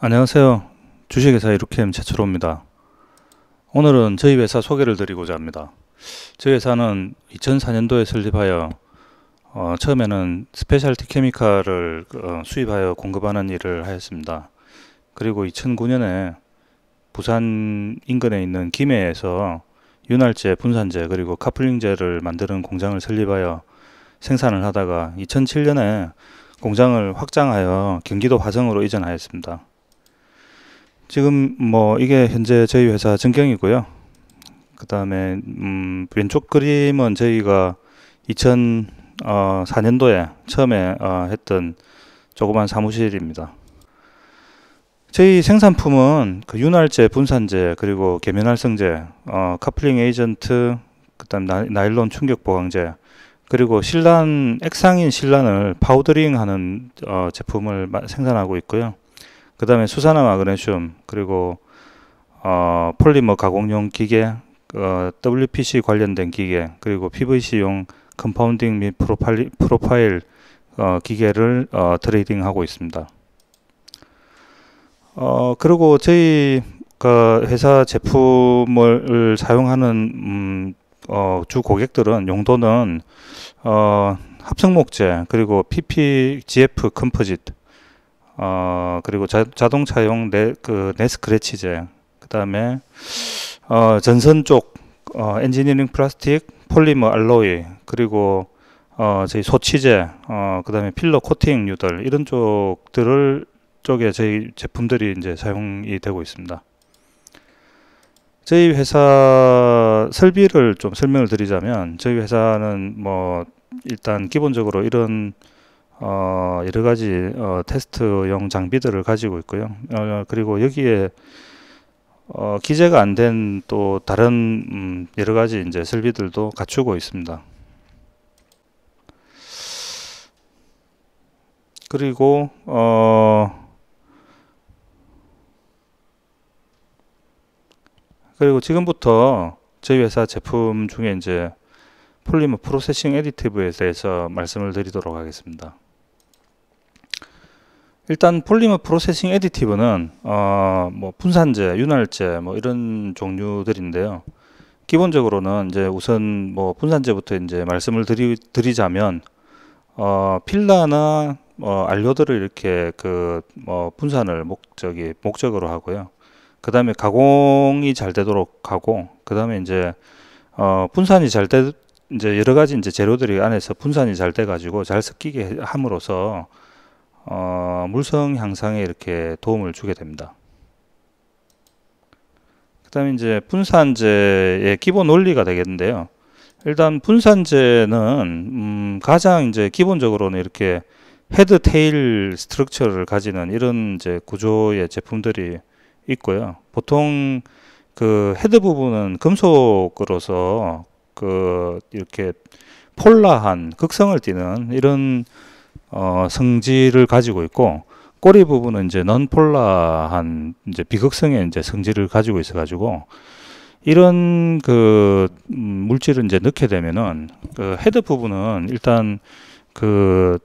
안녕하세요. 주식회사 이루캠 최철호입니다. 오늘은 저희 회사 소개를 드리고자 합니다. 저희 회사는 2004년도에 설립하여 어, 처음에는 스페셜티 케미칼을 어, 수입하여 공급하는 일을 하였습니다. 그리고 2009년에 부산 인근에 있는 김해에서 윤활제, 분산제 그리고 카플링제를 만드는 공장을 설립하여 생산을 하다가 2007년에 공장을 확장하여 경기도 화성으로 이전하였습니다. 지금 뭐 이게 현재 저희 회사 전경이고요. 그 다음에 음 왼쪽 그림은 저희가 2004년도에 처음에 어 했던 조그만 사무실입니다. 저희 생산품은 그 윤활제, 분산제, 그리고 계면활성제, 어, 카플링 에이전트, 그다음 나일론 충격 보강제, 그리고 실란 액상인 실란을 powdering하는 어, 제품을 생산하고 있고요. 그 다음에 수산화 마그네슘 그리고 어, 폴리머 가공용 기계 어, WPC 관련된 기계 그리고 PVC용 compounding 및 profile, profile 어, 기계를 어, trading하고 있습니다. 어, 그리고 저희 그 회사 제품을 사용하는 음, 어, 주 고객들은 용도는 어, 합성목재 그리고 PP, GF composite 어, 그리고 자, 자동차용 네, 그 내scratch제 그 다음에 어, 전선 쪽 어, engineering plastic polymer alloy 그리고 어, 저희 소취제 어, 그 다음에 필러 코팅 뉴들 이런 쪽들을 쪽에 저희 제품들이 이제 사용이 되고 있습니다. 저희 회사 설비를 좀 설명을 드리자면 저희 회사는 뭐 일단 기본적으로 이런 어, 여러 가지 어, 테스트용 장비들을 가지고 있고요. 어, 그리고 여기에 어, 기재가 안 된 또 다른 음, 여러 가지 이제 설비들도 갖추고 있습니다. 그리고 어, 그리고 지금부터 저희 회사 제품 중에 이제 polymer processing additive에 대해서 말씀을 드리도록 하겠습니다. 일단 polymer processing additive는 어, 뭐 분산제, 윤활제 뭐 이런 종류들인데요. 기본적으로는 이제 우선 뭐 분산제부터 이제 말씀을 드리, 드리자면 어, filler나 뭐 안료들을 이렇게 그뭐 분산을 목적이 목적으로 하고요. 그 다음에 가공이 잘 되도록 하고 그 다음에 이제 어, 분산이 잘 돼 이제 여러 가지 이제 재료들이 안에서 분산이 잘 돼 가지고 잘 섞이게 함으로써 어, 물성 향상에 이렇게 도움을 주게 됩니다. 그 다음에 이제 분산제의 기본 원리가 되겠는데요. 일단 분산제는 음, 가장 이제 기본적으로는 이렇게 head tail structure를 가지는 이런 이제 구조의 제품들이 있고요. 보통 그 head 부분은 금속으로서 그 이렇게 polar한 극성을 띠는 이런 어, 성질을 가지고 있고 꼬리 부분은 이제 nonpolar한 이제 비극성의 이제 성질을 가지고 있어 가지고 이런 그 음, 물질을 이제 넣게 되면은 그 head 부분은 일단 그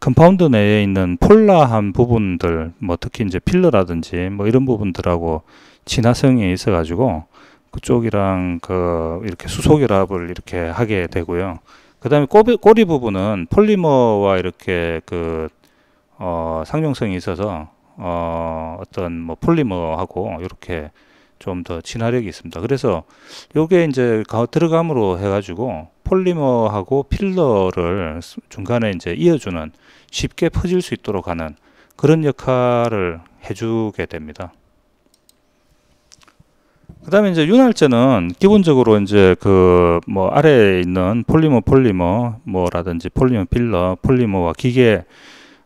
compound 내에 있는 polar한 부분들 뭐 특히 이제 filler라든지 뭐 이런 부분들하고 진화성이 있어 가지고 그쪽이랑 그 이렇게 수소 결합을 이렇게 하게 되고요. 그 다음에 꼬리, 꼬리, 부분은 폴리머와 이렇게 그, 어, 상용성이 있어서, 어, 어떤 뭐 폴리머하고 이렇게 좀더 진화력이 있습니다. 그래서 요게 이제 들어감으로 해가지고 폴리머하고 필러를 중간에 이제 이어주는 쉽게 퍼질 수 있도록 하는 그런 역할을 해주게 됩니다. 그 다음에 이제 윤활제는 기본적으로 이제 그 뭐 아래에 있는 폴리머 폴리머 뭐라든지 폴리머 필러 폴리머와 기계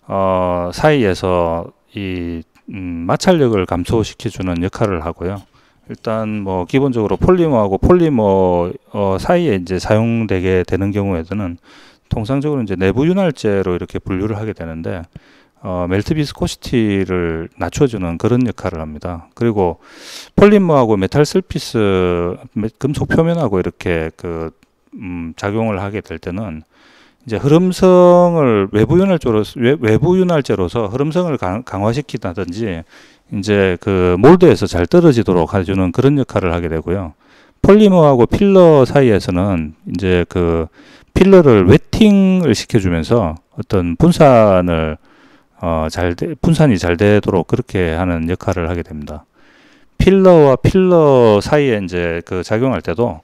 어 사이에서 이 음, 마찰력을 감소시켜주는 역할을 하고요. 일단 뭐 기본적으로 폴리머하고 폴리머 어 사이에 이제 사용되게 되는 경우에는 통상적으로 이제 내부 윤활제로 이렇게 분류를 하게 되는데 어, melt viscosity를 낮춰주는 그런 역할을 합니다. 그리고 폴리머하고 metal surface 금속 표면하고 이렇게 그 음, 작용을 하게 될 때는 이제 흐름성을 외부 윤활제로 외부 윤활제로서 흐름성을 강화시키다든지 이제 그 mold에서 잘 떨어지도록 해주는 그런 역할을 하게 되고요. 폴리머하고 필러 사이에서는 이제 그 filler를 wetting을 시켜주면서 어떤 분산을 어, 잘 되, 분산이 잘 되도록 그렇게 하는 역할을 하게 됩니다. filler와 filler 사이에 이제 그 작용할 때도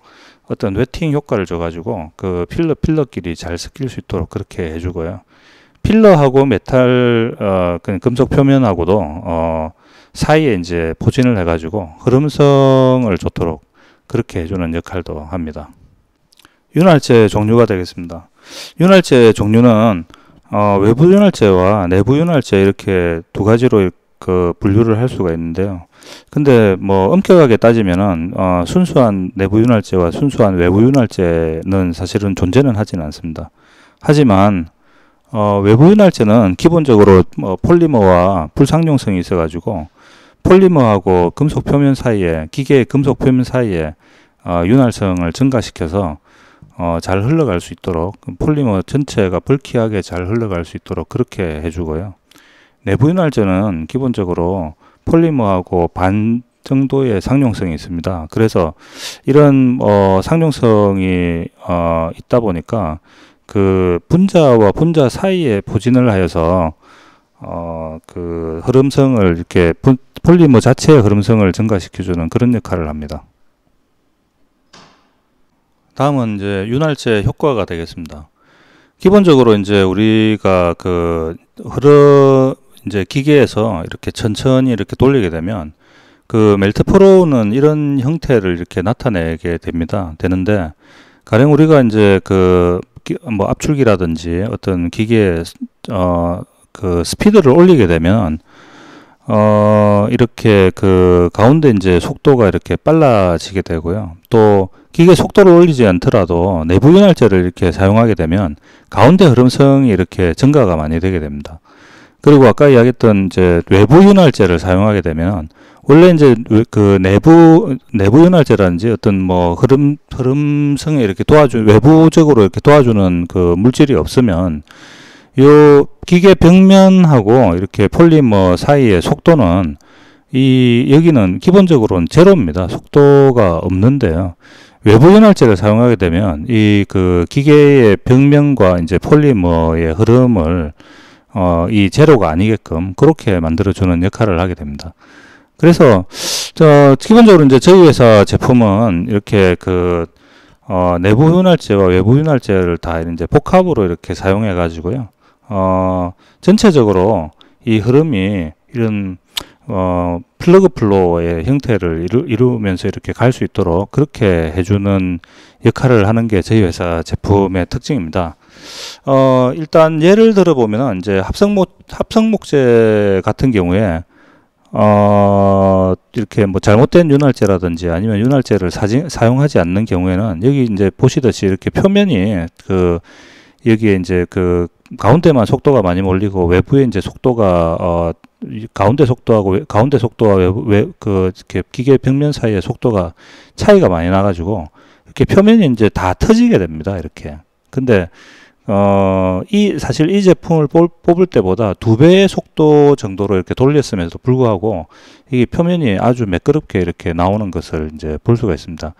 어떤 wetting 효과를 줘가지고 그 filler filler끼리 잘 섞일 수 있도록 그렇게 해주고요. filler하고 metal 어, 그 금속 표면하고도 어, 사이에 이제 포진을 해가지고 흐름성을 좋도록 그렇게 해주는 역할도 합니다. 윤활제 종류가 되겠습니다. 윤활제 종류는 어, 외부 윤활제와 내부 윤활제 이렇게 두 가지로 그 분류를 할 수가 있는데요. 근데 뭐 엄격하게 따지면은 어, 순수한 내부 윤활제와 순수한 외부 윤활제는 사실은 존재는 하지는 않습니다. 하지만 어, 외부 윤활제는 기본적으로 뭐 폴리머와 불상용성이 있어가지고 폴리머하고 금속 표면 사이에 기계의 금속 표면 사이에 어, 윤활성을 증가시켜서 어, 잘 흘러갈 수 있도록 폴리머 전체가 불키하게 잘 흘러갈 수 있도록 그렇게 해주고요. 내부 윤활제는 기본적으로 폴리머하고 반 정도의 상용성이 있습니다. 그래서 이런 어, 상용성이 어, 있다 보니까 그 분자와 분자 사이에 포진을 하여서 어, 그 흐름성을 이렇게 폴리머 자체의 흐름성을 증가시켜주는 그런 역할을 합니다. 다음은 이제 윤활제 효과가 되겠습니다. 기본적으로 이제 우리가 그 흐름 이제 기계에서 이렇게 천천히 이렇게 돌리게 되면 그 멜트 프로는 이런 형태를 이렇게 나타내게 됩니다. 되는데 가령 우리가 이제 그 뭐 압출기라든지 어떤 기계 어그 스피드를 올리게 되면 어 이렇게 그 가운데 이제 속도가 이렇게 빨라지게 되고요. 또 기계 속도를 올리지 않더라도 내부 윤활제를 이렇게 사용하게 되면 가운데 흐름성이 이렇게 증가가 많이 되게 됩니다. 그리고 아까 이야기했던 이제 외부 윤활제를 사용하게 되면 원래 이제 그 내부 내부 윤활제라든지 어떤 뭐 흐름 흐름성에 이렇게 도와주 외부적으로 이렇게 도와주는 그 물질이 없으면 요 기계 벽면하고 이렇게 폴리머 사이의 속도는 이 여기는 기본적으로는 제로입니다. 속도가 없는데요. 외부 윤활제를 사용하게 되면 이 그 기계의 벽면과 이제 폴리머의 흐름을 어, 이 제로가 아니게끔 그렇게 만들어주는 역할을 하게 됩니다. 그래서 저 기본적으로 이제 저희 회사 제품은 이렇게 그 어, 내부 윤활제와 외부 윤활제를 다 이제 복합으로 이렇게 사용해 가지고요. 어, 전체적으로 이 흐름이 이런 어, plug flow의 형태를 이루, 면서 이렇게 갈 수 있도록 그렇게 해주는 역할을 하는 게 저희 회사 제품의 특징입니다. 어, 일단 예를 들어 보면 이제 합성목 합성목재 같은 경우에 어, 이렇게 뭐 잘못된 윤활제라든지 아니면 윤활제를 사지, 사용하지 않는 경우에는 여기 이제 보시듯이 이렇게 표면이 그 여기에 이제 그 가운데만 속도가 많이 몰리고 외부에 이제 속도가 어 가운데 속도하고 가운데 속도와 외부 외, 그 이렇게 기계 벽면 사이의 속도가 차이가 많이 나가지고 이렇게 표면이 이제 다 터지게 됩니다. 이렇게. 근데 어, 이, 사실 이 제품을 뽑 을 때보다 두 배의 속도 정도로 이렇게 돌렸음에도 불구하고 이게 표면이 아주 매끄럽게 이렇게 나오는 것을 이제 볼 수가 있습니다.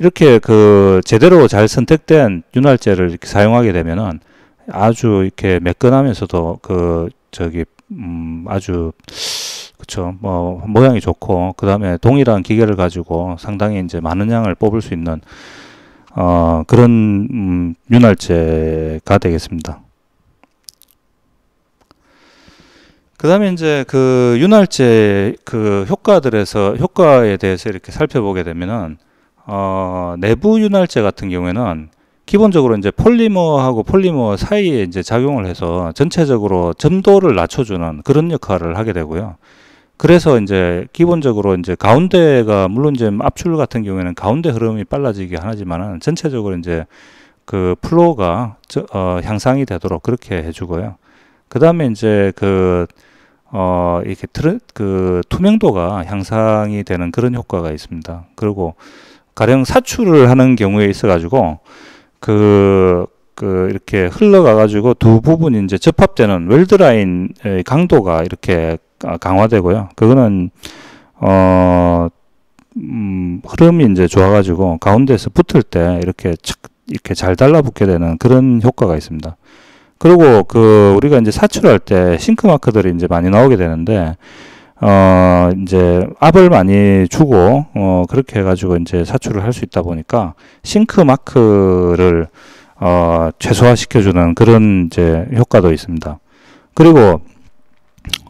이렇게 그 제대로 잘 선택된 윤활제를 이렇게 사용하게 되면은 아주 이렇게 매끈하면서도 그 저기 음 아주 그쵸 뭐 모양이 좋고 그 다음에 동일한 기계를 가지고 상당히 이제 많은 양을 뽑을 수 있는 어, 그런 음, 윤활제가 되겠습니다. 그 다음에 이제 그 윤활제 그 효과들에서 효과에 대해서 이렇게 살펴보게 되면은 어, 내부 윤활제 같은 경우에는 기본적으로 이제 폴리머하고 폴리머 사이에 이제 작용을 해서 전체적으로 점도를 낮춰주는 그런 역할을 하게 되고요. 그래서 이제 기본적으로 이제 가운데가 물론 이제 압출 같은 경우에는 가운데 흐름이 빨라지게 하지만은 전체적으로 이제 그 flow가 저, 어, 향상이 되도록 그렇게 해주고요. 그 다음에 이제 그, 어, 이렇게 트르, 그 투명도가 향상이 되는 그런 효과가 있습니다. 그리고 가령 사출을 하는 경우에 있어 가지고 그 그 이렇게 흘러가 가지고 두 부분이 이제 접합되는 웰드 라인의 강도가 이렇게 강화되고요. 그거는 어 음, 흐름이 이제 좋아가지고 가운데서 붙을 때 이렇게 착 이렇게 잘 달라붙게 되는 그런 효과가 있습니다. 그리고 그 우리가 이제 사출할 때 싱크 마크들이 이제 많이 나오게 되는데 어 이제 압을 많이 주고 어 그렇게 해가지고 이제 사출을 할 수 있다 보니까 싱크 마크를 어 최소화 시켜주는 그런 이제 효과도 있습니다. 그리고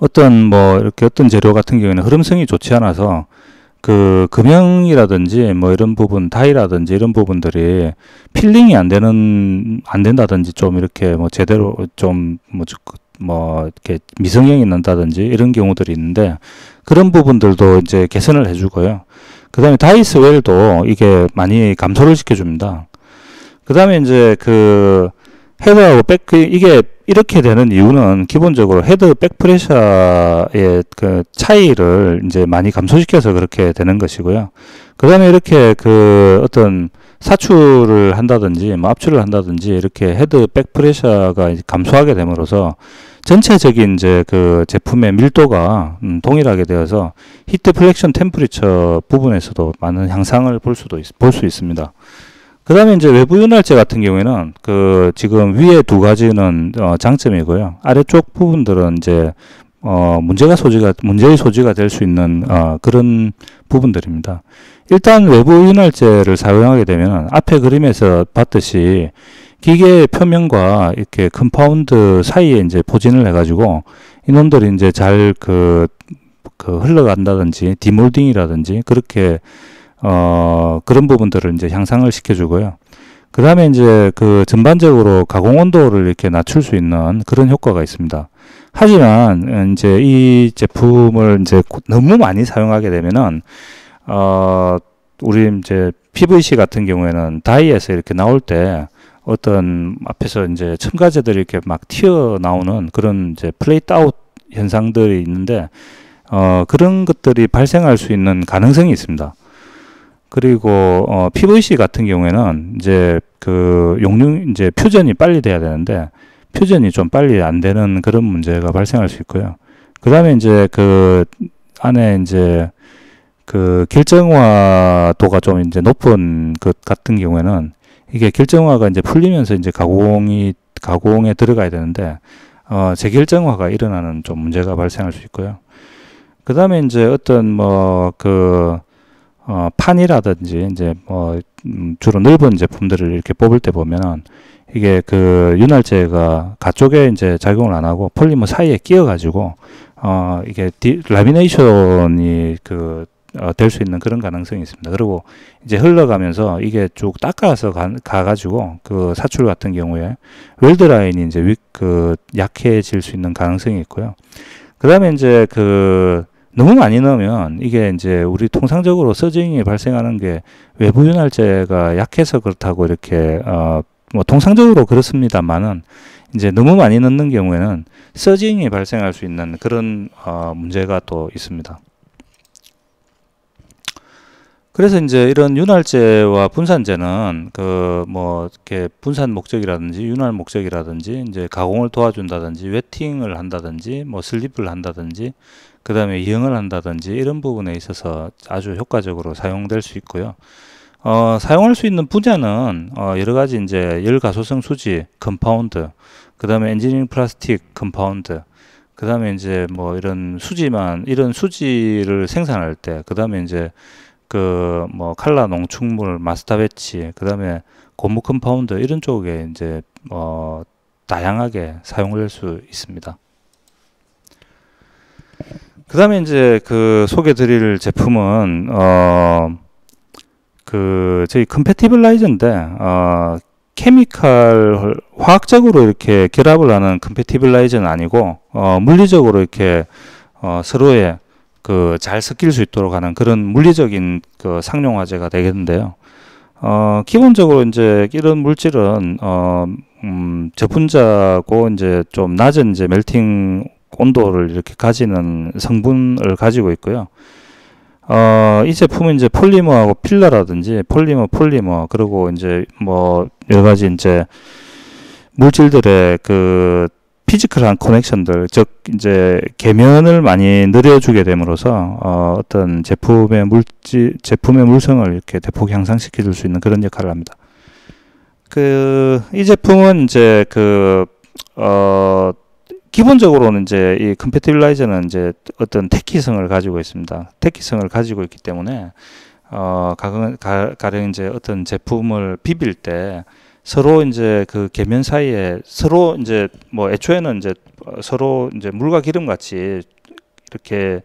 어떤 뭐 이렇게 어떤 재료 같은 경우에는 흐름성이 좋지 않아서 그 금형이라든지 뭐 이런 부분 die라든지 이런 부분들이 filling이 안 되는 안 된다든지 좀 이렇게 뭐 제대로 좀뭐 뭐 이렇게 미성형이 난다든지 이런 경우들이 있는데 그런 부분들도 이제 개선을 해주고요. 그 다음에 die swell도 이게 많이 감소를 시켜줍니다. 그 다음에 이제 그 head하고 back, 그 이게 이렇게 되는 이유는 기본적으로 head back pressure의 그 차이를 이제 많이 감소시켜서 그렇게 되는 것이고요. 그 다음에 이렇게 그 어떤 사출을 한다든지 뭐 압출을 한다든지 이렇게 head back pressure가 감소하게 됨으로써 전체적인 이제 그 제품의 밀도가 음, 동일하게 되어서 heat deflection temperature 부분에서도 많은 향상을 볼 수도 볼 수 있습니다. 그 다음에 이제 외부 윤활제 같은 경우에는 그 지금 위에 두 가지는 어 장점이고요. 아래쪽 부분들은 이제 어 문제가 소지가 문제의 소지가 될 수 있는 어 그런 부분들입니다. 일단 외부 윤활제를 사용하게 되면 앞에 그림에서 봤듯이 기계 표면과 이렇게 compound 사이에 이제 포진을 해가지고 이놈들이 이제 잘 그 그 흘러간다든지 demolding이라든지 그렇게 어 그런 부분들을 이제 향상을 시켜주고요. 그 다음에 이제 그 전반적으로 가공 온도를 이렇게 낮출 수 있는 그런 효과가 있습니다. 하지만 이제 이 제품을 이제 너무 많이 사용하게 되면은 어 우리 이제 PVC 같은 경우에는 die에서 이렇게 나올 때 어떤 앞에서 이제 첨가제들이 이렇게 막 튀어 나오는 그런 이제 plate out 현상들이 있는데 어, 그런 것들이 발생할 수 있는 가능성이 있습니다. 그리고 어, PVC 같은 경우에는 이제 그 용융 이제 표전이 빨리 돼야 되는데 표전이 좀 빨리 안 되는 그런 문제가 발생할 수 있고요. 그 다음에 이제 그 안에 이제 그 결정화도가 좀 이제 높은 것 같은 경우에는 이게 결정화가 이제 풀리면서 이제 가공이 가공에 들어가야 되는데 어, 재결정화가 일어나는 좀 문제가 발생할 수 있고요. 그 다음에 이제 어떤 뭐 그 어, 판이라든지 이제 뭐 음, 주로 넓은 제품들을 이렇게 뽑을 때 보면은 이게 그 윤활제가 가쪽에 이제 작용을 안 하고 폴리머 사이에 끼어 가지고 어 이게 de, lamination이 그 어, 될 수 있는 그런 가능성이 있습니다. 그리고 이제 흘러가면서 이게 쭉 닦아서 가, 가가지고 그 사출 같은 경우에 weld line이 이제 위, 그 약해질 수 있는 가능성이 있고요. 그 다음에 이제 그 너무 많이 넣으면 이게 이제 우리 통상적으로 surging이 발생하는 게 외부 윤활제가 약해서 그렇다고 이렇게 어 뭐 통상적으로 그렇습니다만은 이제 너무 많이 넣는 경우에는 서징이 발생할 수 있는 그런 어 문제가 또 있습니다. 그래서 이제 이런 윤활제와 분산제는 그 뭐 이렇게 분산 목적이라든지 윤활 목적이라든지 이제 가공을 도와준다든지 웨팅을 한다든지 뭐 슬립을 한다든지 그 다음에 이형을 한다든지 이런 부분에 있어서 아주 효과적으로 사용될 수 있고요. 어, 사용할 수 있는 분야는 어, 여러 가지 이제 열 가소성 수지 compound 그 다음에 엔지니어링 플라스틱 compound 그 다음에 이제 뭐 이런 수지만 이런 수지를 생산할 때 그 다음에 이제 그 뭐 칼라 농축물 master batch 그다음에 고무 compound 이런 쪽에 이제 뭐 다양하게 사용될 수 있습니다. 그 다음에 이제 그 소개 드릴 제품은 어 그 저희 컴패티블라이저인데 어 케미칼 화학적으로 이렇게 결합을 하는 컴패티블라이저는 아니고 어 물리적으로 이렇게 어 서로의 그 잘 섞일 수 있도록 하는 그런 물리적인 그 상용 화제가 되겠는데요. 어, 기본적으로 이제 이런 물질은 어, 음, 저분자고 이제 좀 낮은 이제 melting 온도를 이렇게 가지는 성분을 가지고 있고요. 어, 이 제품은 이제 폴리머하고 filler라든지 폴리머, 폴리머, 그리고 이제 뭐 여러 가지 이제 물질들의 그 physical한 connection들, 즉 이제 계면을 많이 늘려주게 됨으로써 어, 어떤 제품의 물질, 제품의 물성을 이렇게 대폭 향상시켜 줄 수 있는 그런 역할을 합니다. 그 이 제품은 이제 그 어, 기본적으로는 이제 이 컴패티빌라이저는 이제 어떤 택기성을 가지고 있습니다. 택기성을 가지고 있기 때문에 어, 가령, 가령 이제 어떤 제품을 비빌 때 서로 이제 그 계면 사이에 서로 이제 뭐 애초에는 이제 서로 이제 물과 기름 같이 이렇게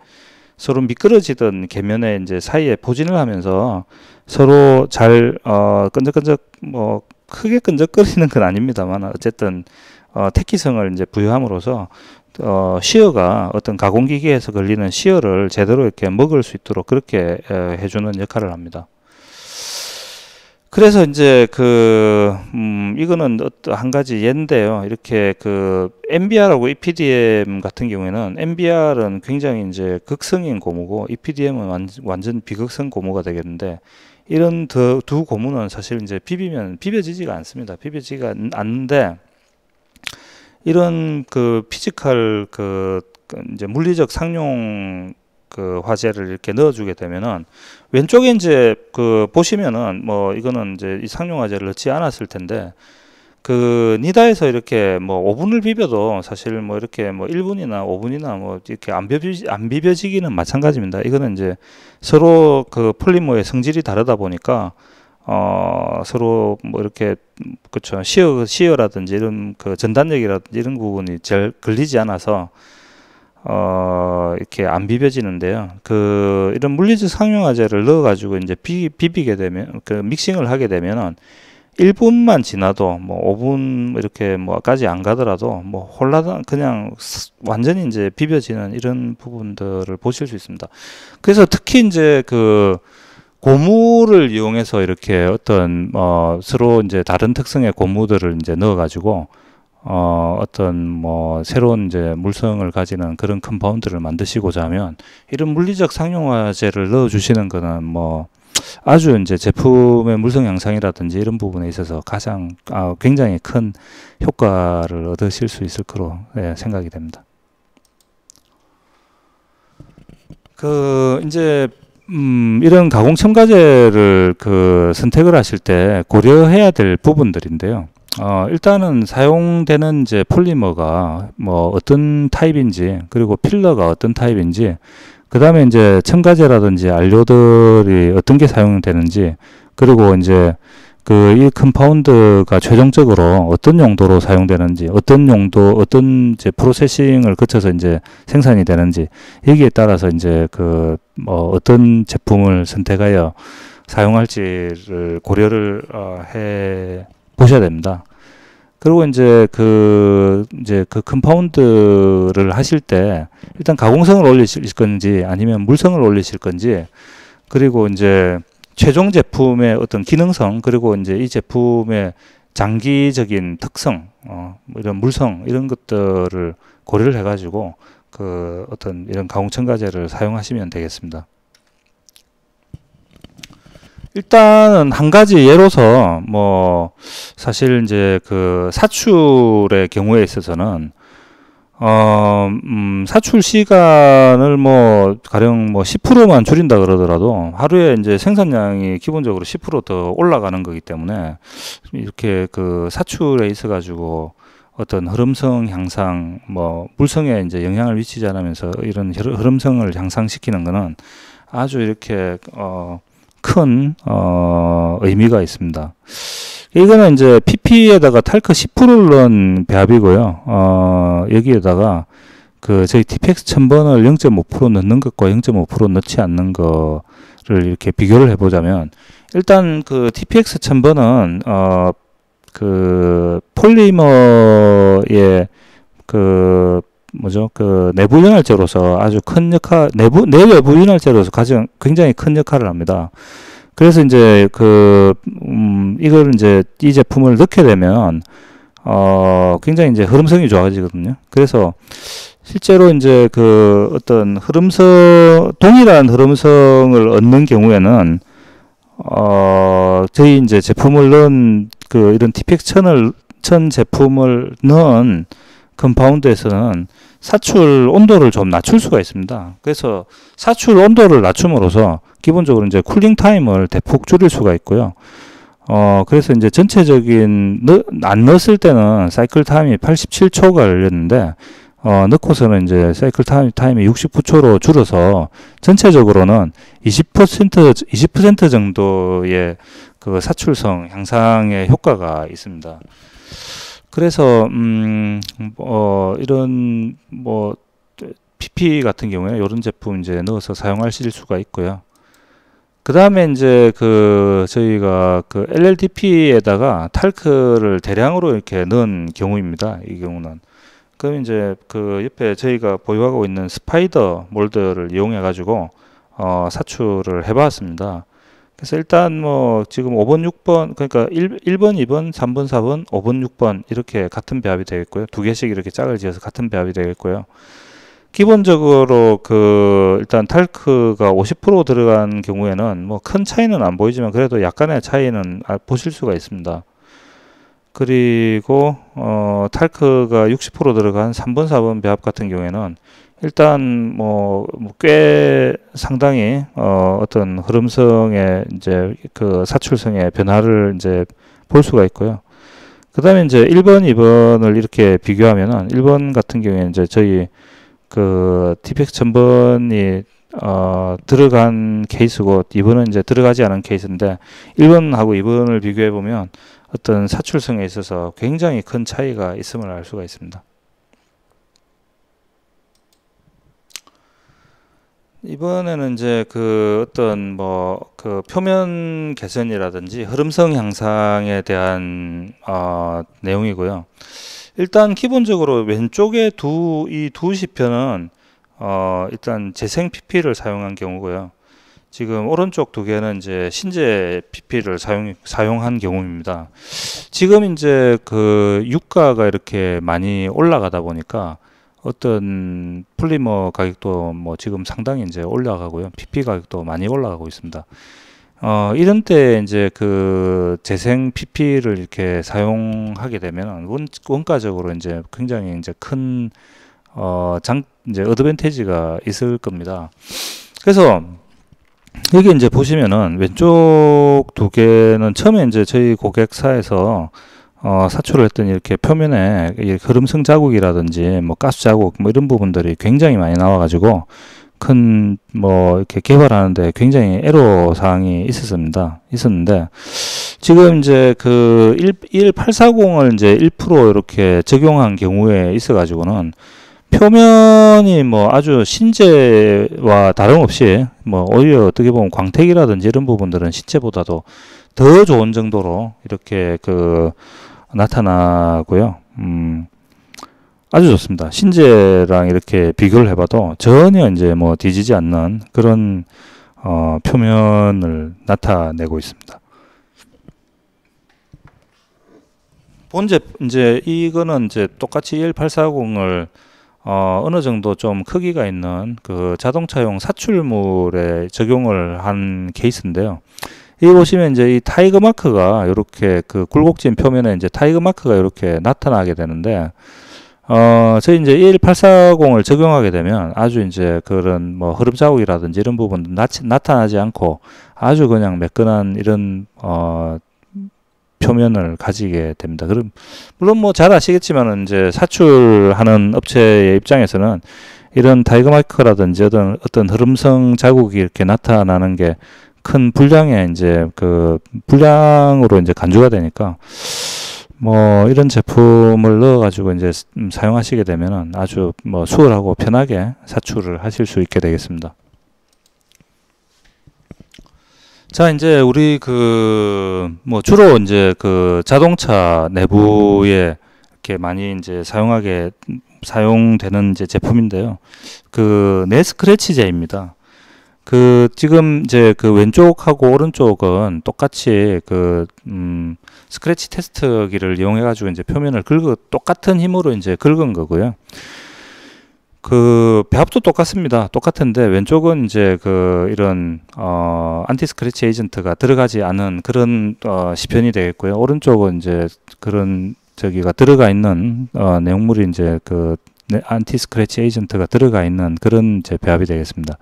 서로 미끄러지던 계면에 이제 사이에 보진을 하면서 서로 잘 어, 끈적끈적 뭐 크게 끈적거리는 건 아닙니다만 어쨌든 어, 택기성을 이제 부여함으로써 어, 시어가 어떤 가공기계에서 걸리는 시어를 제대로 이렇게 먹을 수 있도록 그렇게 에, 해주는 역할을 합니다. 그래서 이제 그, 음, 이거는 한 가지 예인데요. 이렇게 그 MBR하고 EPDM 같은 경우에는 MBR은 굉장히 이제 극성인 고무고 EPDM은 완, 완전 비극성 고무가 되겠는데 이런 두, 두 고무는 사실 이제 비비면 비벼지지가 않습니다. 비벼지가 않는데 이런 그 physical 그, 그 이제 물리적 상용 그 화제를 이렇게 넣어주게 되면은 왼쪽에 이제 그 보시면은 뭐 이거는 이제 이 상용화제를 넣지 않았을 텐데 그 kneader에서 이렇게 뭐 5분을 비벼도 사실 뭐 이렇게 뭐 1분이나 5분이나 뭐 이렇게 안 비벼지 안 비벼지기는 마찬가지입니다. 이거는 이제 서로 그 폴리머의 성질이 다르다 보니까 어, 서로 뭐 이렇게 그쵸 시어 시어라든지 이런 그 전단력이라든지 이런 부분이 잘 걸리지 않아서 어, 이렇게 안 비벼지는데요. 그 이런 물리적 상용화제를 넣어 가지고 이제 비, 비비게 되면 그 믹싱을 하게 되면은 1분만 지나도 뭐 5분 이렇게 뭐까지 안 가더라도 뭐 홀라당 그냥 완전히 이제 비벼지는 이런 부분들을 보실 수 있습니다. 그래서 특히 이제 그 고무를 이용해서 이렇게 어떤 어 서로 이제 다른 특성의 고무들을 이제 넣어 가지고 어 어떤 뭐 새로운 이제 물성을 가지는 그런 compound를 만드시고자 하면 이런 물리적 상용화제를 넣어 주시는 거는 뭐 아주 이제 제품의 물성 향상이라든지 이런 부분에 있어서 가장 아, 굉장히 큰 효과를 얻으실 수 있을 거로 예, 생각이 됩니다. 그 이제 음, 이런 가공 첨가제를 그 선택을 하실 때 고려해야 될 부분들인데요. 어, 일단은 사용되는 이제 폴리머가 뭐 어떤 타입인지 그리고 필러가 어떤 타입인지 그 다음에 이제 첨가제라든지 안료들이 어떤 게 사용되는지 그리고 이제 그 이 compound가 최종적으로 어떤 용도로 사용되는지 어떤 용도 어떤 이제 processing을 거쳐서 이제 생산이 되는지 여기에 따라서 이제 그뭐 어떤 제품을 선택하여 사용할지를 고려를 어, 해 보셔야 됩니다. 그리고 이제 그 이제 그 compound를 하실 때 일단 가공성을 올리실 건지 아니면 물성을 올리실 건지 그리고 이제 최종 제품의 어떤 기능성 그리고 이제 이 제품의 장기적인 특성 어, 뭐 이런 물성 이런 것들을 고려를 해가지고 그 어떤 이런 가공 첨가제를 사용하시면 되겠습니다. 일단은 한 가지 예로서 뭐 사실 이제 그 사출의 경우에 있어서는 어, 음, 사출 시간을 뭐, 가령 뭐 10%만 줄인다 그러더라도 하루에 이제 생산량이 기본적으로 10%더 올라가는 거기 때문에 이렇게 그 사출에 있어 가지고 어떤 흐름성 향상, 뭐, 물성에 이제 영향을 미치지 않으면서 이런 흐름성을 향상시키는 거는 아주 이렇게, 어, 큰, 어, 의미가 있습니다. 이거는 이제 PP에다가 탈크 10%를 넣은 배합이고요. 어, 여기에다가 그 저희 TPX 1000번을 0.5% 넣는 것과 0.5% 넣지 않는 거를 이렇게 비교를 해보자면 일단 그 TPX 1000번은 어, 그 폴리머의 그 뭐죠 그 내부 윤활제로서 아주 큰 역할 내부 내외부 윤활제로서 가장 굉장히 큰 역할을 합니다. 그래서 이제 그, 음, 이걸 이제 이 제품을 넣게 되면, 어, 굉장히 이제 흐름성이 좋아지거든요. 그래서 실제로 이제 그 어떤 흐름성, 동일한 흐름성을 얻는 경우에는, 어, 저희 이제 제품을 넣은 그 이런 TPX 천을 천 제품을 넣은 compound에서는 사출 온도를 좀 낮출 수가 있습니다. 그래서 사출 온도를 낮춤으로써 기본적으로 이제 cooling time을 대폭 줄일 수가 있고요. 어, 그래서 이제 전체적인, 넣, 안 넣었을 때는 cycle time이 87초가 걸렸는데, 어, 넣고서는 이제 cycle time, time이 69초로 줄어서 전체적으로는 20% 20% 정도의 그 사출성 향상의 효과가 있습니다. 그래서 음, 어, 이런 뭐 PP 같은 경우에 이런 제품 이제 넣어서 사용하실 수가 있고요. 그 다음에 이제 그 저희가 그 LLDP에다가 탈크를 대량으로 이렇게 넣은 경우입니다. 이 경우는. 그럼 이제 그 옆에 저희가 보유하고 있는 스파이더 몰드를 이용해 가지고 어 사출을 해 봤습니다. 그래서 일단 뭐 지금 5번, 6번 그러니까 1, 1번, 2번, 3번, 4번, 5번, 6번 이렇게 같은 배합이 되겠고요. 두 개씩 이렇게 짝을 지어서 같은 배합이 되겠고요. 기본적으로 그 일단 탈크가 50% 들어간 경우에는 뭐 큰 차이는 안 보이지만 그래도 약간의 차이는 아, 보실 수가 있습니다. 그리고 어 탈크가 60% 들어간 3번, 4번 배합 같은 경우에는 일단 뭐꽤 뭐 상당히 어 어떤 흐름성의 이제 그 사출성의 변화를 이제 볼 수가 있고요. 그 다음에 이제 1번, 2번을 이렇게 비교하면은 1번 같은 경우에는 이제 저희 그 TPX 전번이 어, 들어간 케이스고 2번은 이제 들어가지 않은 케이스인데 1번하고 2번을 비교해 보면 어떤 사출성에 있어서 굉장히 큰 차이가 있음을 알 수가 있습니다. 이번에는 이제 그 어떤 뭐 그 표면 개선이라든지 흐름성 향상에 대한 어, 내용이고요. 일단 기본적으로 왼쪽에 두 이 두 시편은 어 일단 재생 PP를 사용한 경우고요. 지금 오른쪽 두 개는 이제 신재 PP를 사용 사용한 경우입니다. 지금 이제 그 유가가 이렇게 많이 올라가다 보니까 어떤 폴리머 가격도 뭐 지금 상당히 이제 올라가고요. PP 가격도 많이 올라가고 있습니다. 어, 이런 때 이제 그 재생 PP를 이렇게 사용하게 되면 원, 원가적으로 이제 굉장히 이제 큰 어, 장, 이제 어드밴티지가 있을 겁니다. 그래서 여기 이제 보시면은 왼쪽 두 개는 처음에 이제 저희 고객사에서 어, 사출을 했더니 이렇게 표면에 흐름성 자국이라든지 뭐 가스 자국 뭐 이런 부분들이 굉장히 많이 나와가지고 큰 뭐 이렇게 개발하는데 굉장히 애로 사항이 있었습니다. 있었는데 지금 이제 그 1, 1840을 이제 1% 이렇게 적용한 경우에 있어 가지고는 표면이 뭐 아주 신재와 다름없이 뭐 오히려 어떻게 보면 광택이라든지 이런 부분들은 신재보다도 더 좋은 정도로 이렇게 그 나타나고요. 음, 아주 좋습니다. 신재랑 이렇게 비교를 해봐도 전혀 이제 뭐 뒤지지 않는 그런 어, 표면을 나타내고 있습니다. 본제 이제 이거는 이제 똑같이 1840을 어, 어느 정도 좀 크기가 있는 그 자동차용 사출물에 적용을 한 케이스인데요. 여기 보시면 이제 이 tiger mark가 이렇게 그 굴곡진 표면에 이제 tiger mark가 이렇게 나타나게 되는데 어, 저희 이제 1840을 적용하게 되면 아주 이제 그런 뭐 흐름 자국이라든지 이런 부분도 나, 나타나지 않고 아주 그냥 매끈한 이런 어, 표면을 가지게 됩니다. 그럼 물론 뭐 잘 아시겠지만은 이제 사출하는 업체의 입장에서는 이런 다이거 마이크라든지 어떤 어떤 흐름성 자국이 이렇게 나타나는 게 큰 불량의 이제 그 불량으로 이제 간주가 되니까 뭐 이런 제품을 넣어 가지고 이제 음, 사용하시게 되면은 아주 뭐 수월하고 편하게 사출을 하실 수 있게 되겠습니다. 자 이제 우리 그 뭐 주로 이제 그 자동차 내부에 이렇게 많이 이제 사용하게 사용되는 이제 제품인데요. 그 내scratch제입니다. 그 지금 이제 그 왼쪽하고 오른쪽은 똑같이 그 음, 스크래치 테스트기를 이용해 가지고 이제 표면을 긁어 똑같은 힘으로 이제 긁은 거고요. 그 배합도 똑같습니다. 똑같은데 왼쪽은 이제 그 이런 어 anti scratch agent가 들어가지 않은 그런 어 시편이 되겠고요. 오른쪽은 이제 그런 저기가 들어가 있는 어, 내용물이 이제 그 anti scratch agent가 들어가 있는 그런 이제 배합이 되겠습니다.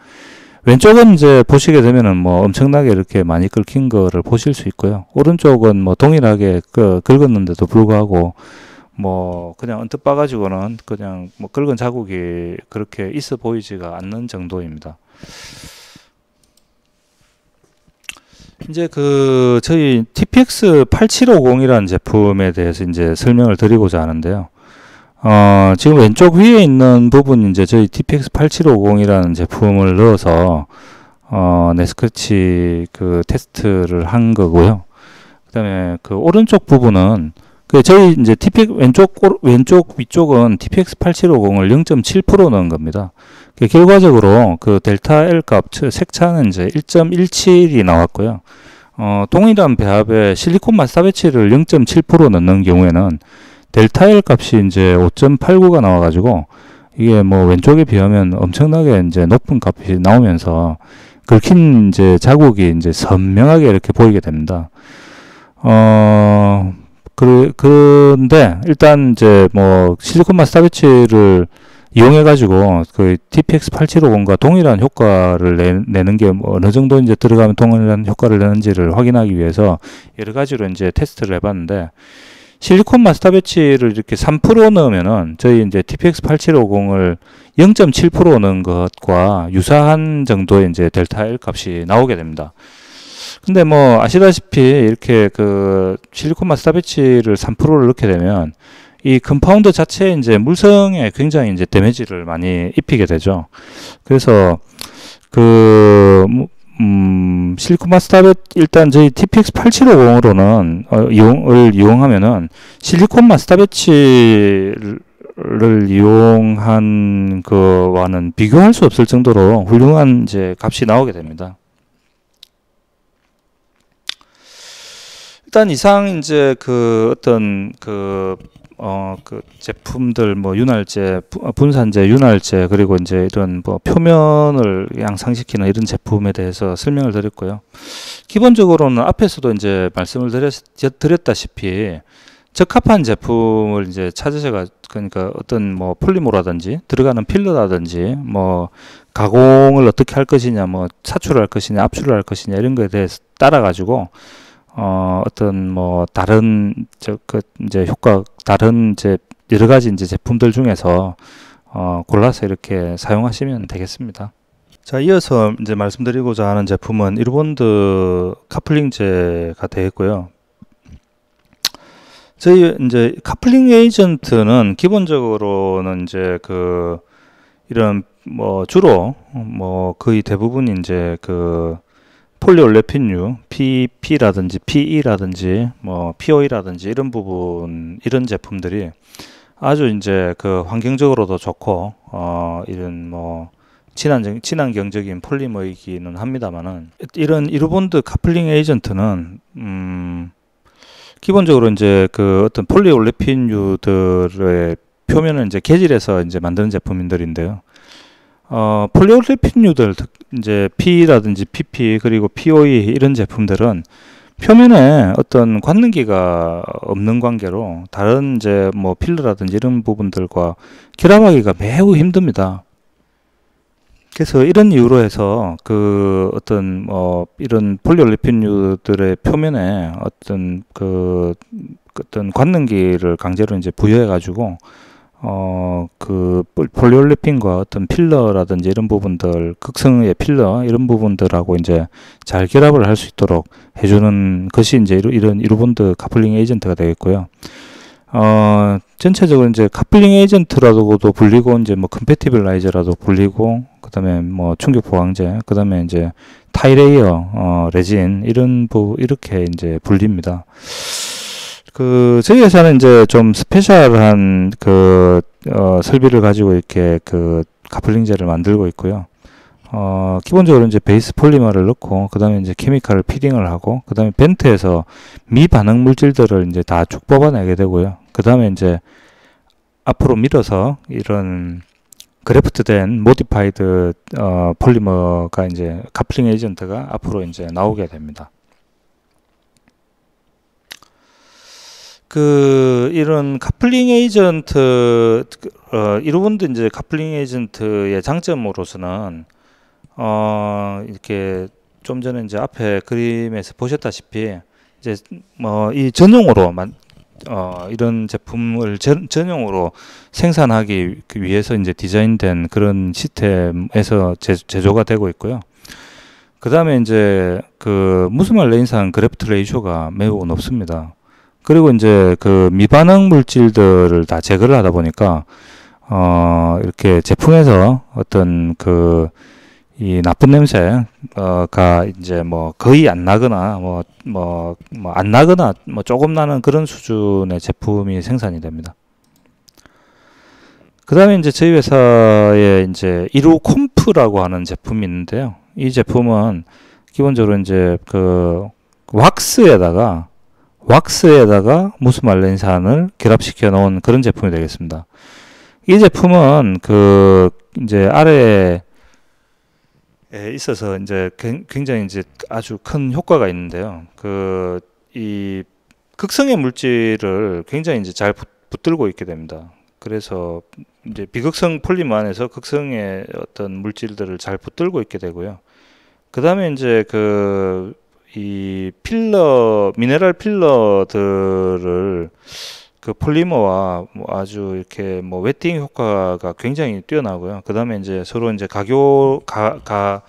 왼쪽은 이제 보시게 되면은 뭐 엄청나게 이렇게 많이 긁힌 거를 보실 수 있고요. 오른쪽은 뭐 동일하게 그 긁었는데도 불구하고 뭐 그냥 언뜻 봐가지고는 그냥 뭐 긁은 자국이 그렇게 있어 보이지가 않는 정도입니다. 이제 그 저희 TPX 8750이라는 제품에 대해서 이제 설명을 드리고자 하는데요. 어, 지금 왼쪽 위에 있는 부분 이제 저희 TPX 8750이라는 제품을 넣어서 어, 네스크치 그 테스트를 한 거고요. 그다음에 그 오른쪽 부분은 그 저희 이제 TPX 왼쪽 왼쪽 위쪽은 TPX 8750을 0.7% 넣은 겁니다. 그 결과적으로 그 델타 L 값 색차는 이제 1.17이 나왔고요. 어, 동일한 배합에 실리콘 마스터 배치를 0.7% 넣는 경우에는 델타 L 값이 이제 5.89가 나와가지고 이게 뭐 왼쪽에 비하면 엄청나게 이제 높은 값이 나오면서 긁힌 이제 자국이 이제 선명하게 이렇게 보이게 됩니다. 어, 그, 그런데 일단 이제 뭐 실리콘 마스터 배치를 이용해 가지고 그 TPX 8750과 동일한 효과를 내, 는게 뭐 어느 정도 이제 들어가면 동일한 효과를 내는지를 확인하기 위해서 여러 가지로 이제 테스트를 해봤는데 silicone masterbatch를 이렇게 3% 넣으면은 저희 이제 TPX 8750을 0.7% 넣은 것과 유사한 정도의 이제 delta L 값이 나오게 됩니다. 근데 뭐 아시다시피 이렇게 그 silicone masterbatch를 3%를 넣게 되면 이 compound 자체에 이제 물성에 굉장히 이제 damage를 많이 입히게 되죠. 그래서 그 음, 실리콘 마스터벳 일단 저희 TPX 8750으로는 어, 이용을 이용하면은 실리콘 마스터 배치를 이용한 거와는 비교할 수 없을 정도로 훌륭한 이제 값이 나오게 됩니다. 일단 이상 이제 그 어떤 그 어, 그 제품들 뭐 윤활제, 어, 분산제, 윤활제 그리고 이제 이런 뭐 표면을 양상시키는 이런 제품에 대해서 설명을 드렸고요. 기본적으로는 앞에서도 이제 말씀을 드렸, 드렸다시피 적합한 제품을 이제 찾으셔가 그러니까 어떤 뭐 폴리모라든지 들어가는 필러라든지 뭐 가공을 어떻게 할 것이냐 뭐 사출을 할 것이냐 압출을 할 것이냐 이런 거에 대해서 따라 가지고 어, 어떤 뭐 다른 저그 이제 효과 다른 이제 여러 가지 이제 제품들 중에서 어, 골라서 이렇게 사용하시면 되겠습니다. 자, 이어서 이제 말씀드리고자 하는 제품은 일본드 카플링제가 되겠고요. 저희 이제 카플링 에이전트는 기본적으로는 이제 그 이런 뭐 주로 뭐 거의 대부분 이제 그 폴리올레핀류, PP라든지 PE라든지 뭐 POE라든지 이런 부분 이런 제품들이 아주 이제 그 환경적으로도 좋고 어 이런 뭐 친환경 친환경적인 폴리머이기는 합니다만은 이런 이루본드 카플링 에이전트는 음 기본적으로 이제 그 어떤 폴리올레핀류들의 표면은 이제 개질해서 이제 만드는 제품들인데요. 어, 폴리올레핀유들 이제 P라든지 PP 그리고 POE 이런 제품들은 표면에 어떤 관능기가 없는 관계로 다른 이제 뭐 필러라든지 이런 부분들과 결합하기가 매우 힘듭니다. 그래서 이런 이유로 해서 그 어떤 뭐 이런 폴리올레핀유들의 표면에 어떤 그 어떤 관능기를 강제로 이제 부여해 가지고 어, 그 폴리올레핀과 어떤 필러라든지 이런 부분들, 극성의 필러 이런 부분들하고 이제 잘 결합을 할 수 있도록 해주는 것이 이제 이런 이루본드 카플링 에이전트가 되겠고요. 어, 전체적으로 이제 coupling agent라고도 불리고 이제 뭐 compatibilizer라도 불리고 그다음에 뭐 충격 보강제, 그다음에 이제 tie layer, 어, 레진 이런 부 이렇게 이제 불립니다. 그 회사는 이제 좀 special한 그 어, 설비를 가지고 이렇게 그 coupling제를 만들고 있고요. 어, 기본적으로 이제 base polymer를 넣고 그다음에 이제 케미칼을 피딩을 하고 그다음에 vent에서 미반응 물질들을 이제 다 쭉 뽑아내게 되고요. 그다음에 이제 앞으로 밀어서 이런 graft된 modified 어, polymer가 이제 coupling agent가 앞으로 이제 나오게 됩니다. 그 이런 coupling agent 어 이루본드 이제 coupling agent의 장점으로서는 어 이렇게 좀 전에 이제 앞에 그림에서 보셨다시피 이제 뭐이 전용으로 만 어, 이런 제품을 전, 전용으로 생산하기 위해서 이제 디자인된 그런 시스템에서 제, 제조가 되고 있고요. 그 다음에 이제 그 무수 말레인산 graft ratio가 매우 높습니다. 그리고 이제 그 미반응 물질들을 다 제거를 하다 보니까 어 이렇게 제품에서 어떤 그 이 나쁜 냄새가 이제 뭐 거의 안 나거나 뭐 뭐 뭐 안 나거나 뭐 조금 나는 그런 수준의 제품이 생산이 됩니다. 그 다음에 이제 저희 회사에 이제 이루 콤프라고 하는 제품이 있는데요. 이 제품은 기본적으로 이제 그 왁스에다가 왁스에다가 무스말렌산을 결합시켜 놓은 그런 제품이 되겠습니다. 이 제품은 그 이제 아래에 있어서 이제 굉장히 이제 아주 큰 효과가 있는데요. 그 이 극성의 물질을 굉장히 이제 잘 붙들고 있게 됩니다. 그래서 이제 비극성 폴리머 안에서 극성의 어떤 물질들을 잘 붙들고 있게 되고요. 그 다음에 이제 그 이 필러 미네랄 필러들을 그 polymer와 뭐 아주 이렇게 뭐 wetting 효과가 굉장히 뛰어나고요. 그 다음에 이제 서로 이제 가교 가, 가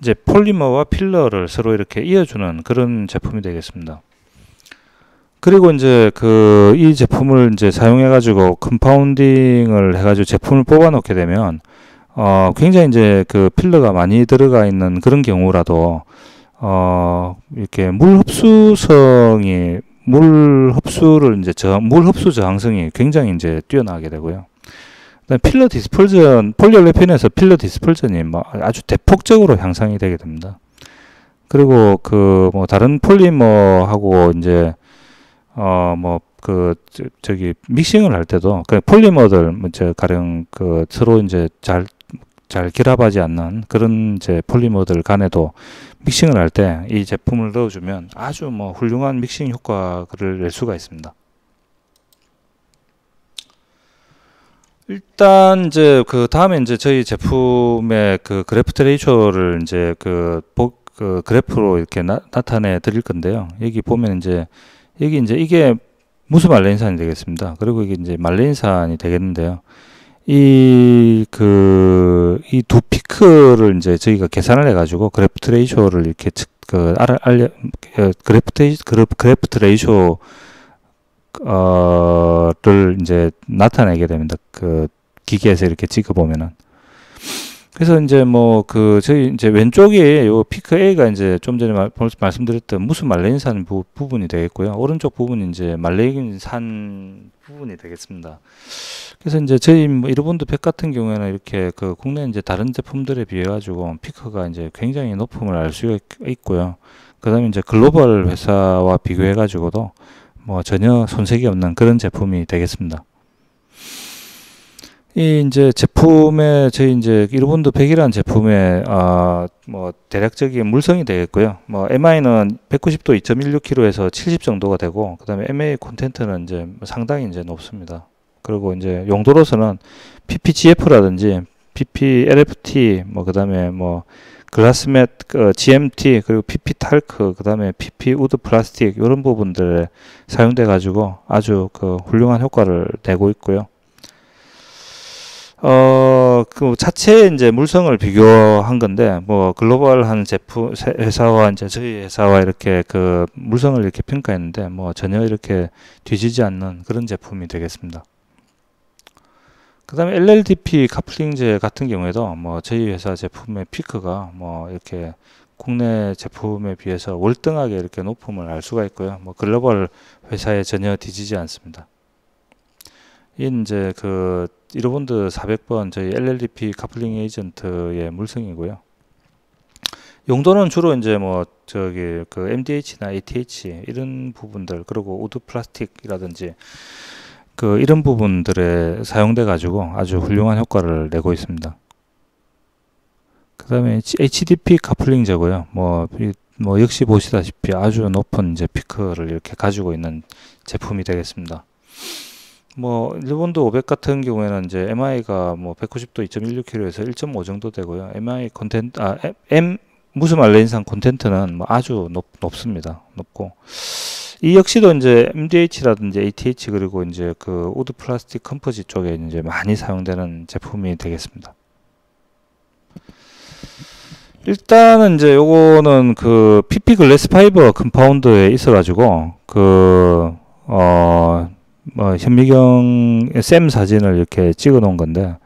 이제 polymer와 filler를 서로 이렇게 이어주는 그런 제품이 되겠습니다. 그리고 이제 그 이 제품을 이제 사용해 가지고 compounding을 해 가지고 제품을 뽑아 놓게 되면 어 굉장히 이제 그 filler가 많이 들어가 있는 그런 경우라도 어 이렇게 물 흡수성이 물 흡수를 이제 저, 물 흡수 저항성이 굉장히 이제 뛰어나게 되고요. filler dispersion 폴리올레핀에서 filler dispersion이 뭐 아주 대폭적으로 향상이 되게 됩니다. 그리고 그 뭐 다른 polymer하고 이제 어 뭐 그 저기 mixing을 할 때도 그 polymer들 뭐저 가령 그 서로 이제 잘 잘 결합하지 않는 그런 이제 polymer들 간에도 mixing을 할 때 이 제품을 넣어주면 아주 뭐 훌륭한 믹싱 효과를 낼 수가 있습니다. 일단 이제 그 다음에 이제 저희 제품의 그 graft ratio를 이제 그, 보, 그 그래프로 이렇게 나, 타내 드릴 건데요. 여기 보면 이제 여기 이제 이게 무수 말레인산이 되겠습니다. 그리고 이게 이제 말레인산이 되겠는데요. 이 그 이 두 피크를 이제 저희가 계산을 해가지고 graft ratio를 이렇게 그 알아 알려 어, graft graft ratio 어를 이제 나타내게 됩니다. 그 기계에서 이렇게 찍어 보면은 그래서 이제 뭐 그 저희 이제 왼쪽에 요 피크 A가 이제 좀 전에 말, 말씀드렸던 무수 말레인산 부, 분이 되겠고요. 오른쪽 부분이 이제 말레인산 부분이 되겠습니다. 그래서 이제 저희 뭐 이루본드 백 같은 경우에는 이렇게 그 국내 이제 다른 제품들에 비해 가지고 피크가 이제 굉장히 높음을 알 수 있고요. 그다음에 이제 글로벌 회사와 비교해 가지고도 뭐 전혀 손색이 없는 그런 제품이 되겠습니다. 이 이제 제품의 저희 이제 일본도 100이라는 제품의 아뭐 대략적인 물성이 되겠고요. 뭐 MI는 190도 2.16kg에서 70 정도가 되고 그다음에 MA 콘텐트는 이제 상당히 이제 높습니다. 그리고 이제 용도로서는 PPGF라든지 PP LFT 뭐 그다음에 뭐 glass mat 그 GMT 그리고 PP talc 그다음에 PP wood plastic 이런 부분들에 사용돼 가지고 아주 그 훌륭한 효과를 내고 있고요. 어, 그 자체 이제 물성을 비교한 건데, 뭐, global한 제품, 회사와 이제 저희 회사와 이렇게 그 물성을 이렇게 평가했는데, 뭐, 전혀 이렇게 뒤지지 않는 그런 제품이 되겠습니다. 그 다음에 LLDP coupling제 같은 경우에도 뭐, 저희 회사 제품의 피크가 뭐, 이렇게 국내 제품에 비해서 월등하게 이렇게 높음을 알 수가 있고요. 뭐, 글로벌 회사에 전혀 뒤지지 않습니다. 이 이제 그 이로본드 400번 저희 LLDP coupling agent의 물성이고요. 용도는 주로 이제 뭐 저기 그 MDH나 ATH 이런 부분들 그리고 wood plastic이라든지 그 이런 부분들에 사용돼 가지고 아주 훌륭한 효과를 내고 있습니다. 그 다음에 HDP 카플링제고요. 뭐 뭐 역시 보시다시피 아주 높은 이제 피크를 이렇게 가지고 있는 제품이 되겠습니다. 뭐 일본도 500 같은 경우에는 이제 MI가 뭐 190도 2.16km에서 1.5 정도 되고요. MI 콘텐트 아 M 무슨 말레인상 콘텐트는 뭐 아주 높, 높습니다. 높고 이 역시도 이제 MDH라든지 ATH 그리고 이제 그 wood plastic composite 쪽에 이제 많이 사용되는 제품이 되겠습니다. 일단은 이제 요거는 그 PP glass fiber compound에 있어 가지고 그어 뭐 현미경 SEM 사진을 이렇게 찍어 놓은 건데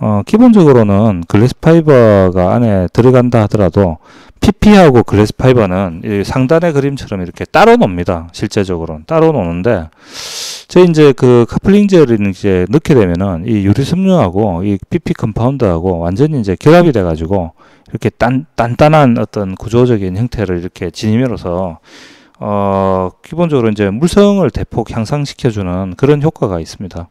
어 기본적으로는 glass fiber가 안에 들어간다 하더라도 PP하고 glass fiber는 이 상단의 그림처럼 이렇게 따로 놉니다. 실제적으로는 따로 노는데 저희 이제 그 coupling제를 이제 넣게 되면은 이 유리 섬유하고 이 PP compound하고 완전히 이제 결합이 돼 가지고 이렇게 단, 단단한 어떤 구조적인 형태를 이렇게 지니면서 어, 기본적으로 이제 물성을 대폭 향상시켜주는 그런 효과가 있습니다.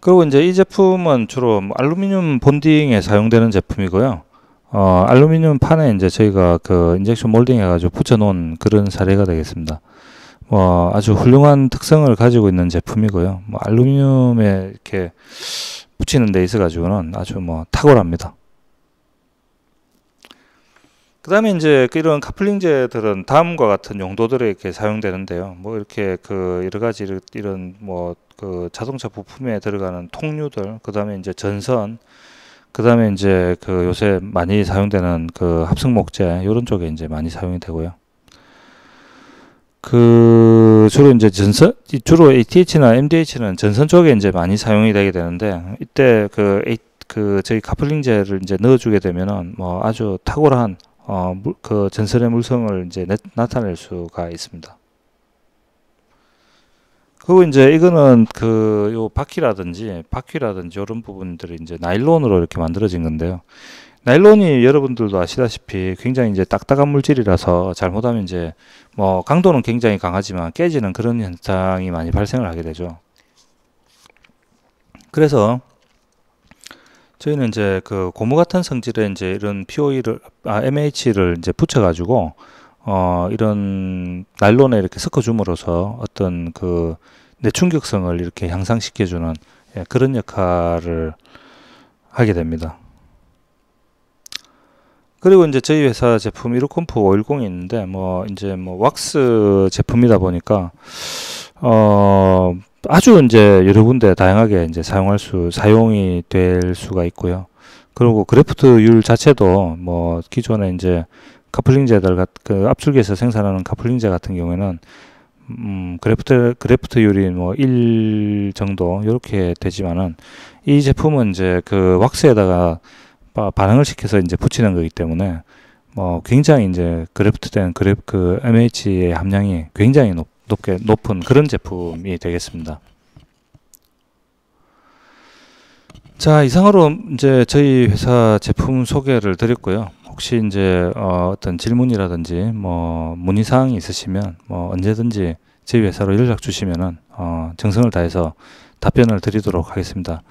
그리고 이제 이 제품은 주로 뭐 알루미늄 본딩에 사용되는 제품이고요. 어, 알루미늄 판에 이제 저희가 그 인젝션 몰딩 해가지고 붙여놓은 그런 사례가 되겠습니다. 뭐 아주 훌륭한 특성을 가지고 있는 제품이고요. 뭐 알루미늄에 이렇게 붙이는 데 있어 가지고는 아주 뭐 탁월합니다. 그 다음에 이제 그 이런 카플링제들은 다음과 같은 용도들에 이렇게 사용되는데요. 뭐 이렇게 그 여러 가지 이런 뭐 그 자동차 부품에 들어가는 통유들, 그 다음에 이제 전선, 그 다음에 이제 그 요새 많이 사용되는 그 합성 목재, 이런 쪽에 이제 많이 사용이 되고요. 그 주로 이제 전선 주로 ATH나 MDH는 전선 쪽에 이제 많이 사용이 되게 되는데 이때 그, 그 저희 카플링제를 이제 넣어주게 되면은 뭐 아주 탁월한 어, 물, 그 전선의 물성을 이제 나, 타낼 수가 있습니다. 그리고 이제 이거는 그 요 바퀴라든지 바퀴라든지 이런 부분들이 이제 나일론으로 이렇게 만들어진 건데요. 나일론이 여러분들도 아시다시피 굉장히 이제 딱딱한 물질이라서 잘못하면 이제 뭐 강도는 굉장히 강하지만 깨지는 그런 현상이 많이 발생을 하게 되죠. 그래서 저희는 이제 그 고무 같은 성질의 이제 이런 POE를 아 MH를 이제 붙여 가지고 어 이런 나일론에 이렇게 섞어 줌으로써 어떤 그 내충격성을 이렇게 향상시켜 주는 예, 그런 역할을 하게 됩니다. 그리고 이제 저희 회사 제품 이로콤프 510이 있는데 뭐 이제 뭐 왁스 제품이다 보니까 어 아주 이제 여러 군데 다양하게 이제 사용할 수 사용이 될 수가 있고요. 그리고 그래프트율 자체도 뭐 기존에 이제 카플링제들 그 압출기에서 생산하는 카플링제 같은 경우에는 음 그래프트 그래프트율이 뭐 1 정도 이렇게 되지만은 이 제품은 이제 그 왁스에다가 반응을 시켜서 이제 붙이는 거기 때문에 뭐 굉장히 이제 그래프트된 그래프 그 MH의 함량이 굉장히 높 높게 높은 그런 제품이 되겠습니다. 자 이상으로 이제 저희 회사 제품 소개를 드렸고요. 혹시 이제 어, 떤 질문이라든지 뭐 문의 사항이 있으시면 뭐 언제든지 저희 회사로 연락 주시면은 어, 정성을 다해서 답변을 드리도록 하겠습니다.